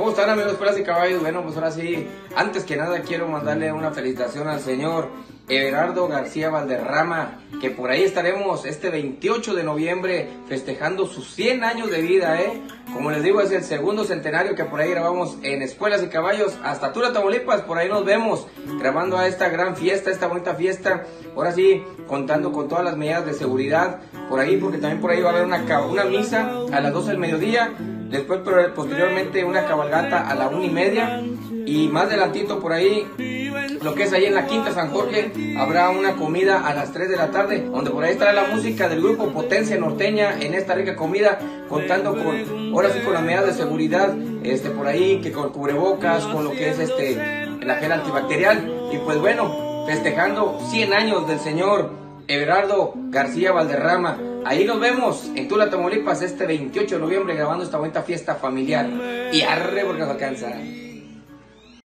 ¿Cómo están amigos Escuelas y Caballos? Bueno, pues ahora sí, antes que nada quiero mandarle una felicitación al señor Everardo García Valderrama, que por ahí estaremos este 28 de noviembre festejando sus 100 años de vida, ¿eh? Como les digo, es el segundo centenario que por ahí grabamos en Escuelas y Caballos, hasta Tula, Tamaulipas, por ahí nos vemos grabando a esta gran fiesta, esta bonita fiesta, ahora sí, contando con todas las medidas de seguridad, por ahí, porque también por ahí va a haber una, una misa a las 12 del mediodía, después posteriormente una cabalgata a la una y media, y más adelantito por ahí, lo que es ahí en la Quinta San Jorge, habrá una comida a las 3 de la tarde, donde por ahí estará la música del grupo Potencia Norteña en esta rica comida, contando con, ahora sí con las medidas de seguridad, este por ahí, que con cubrebocas, con lo que es este, la gel antibacterial, y pues bueno, festejando 100 años del señor Everardo García Valderrama. Ahí nos vemos en Tula, Tamaulipas, este 28 de noviembre grabando esta bonita fiesta familiar. Y arre porque nos alcanza.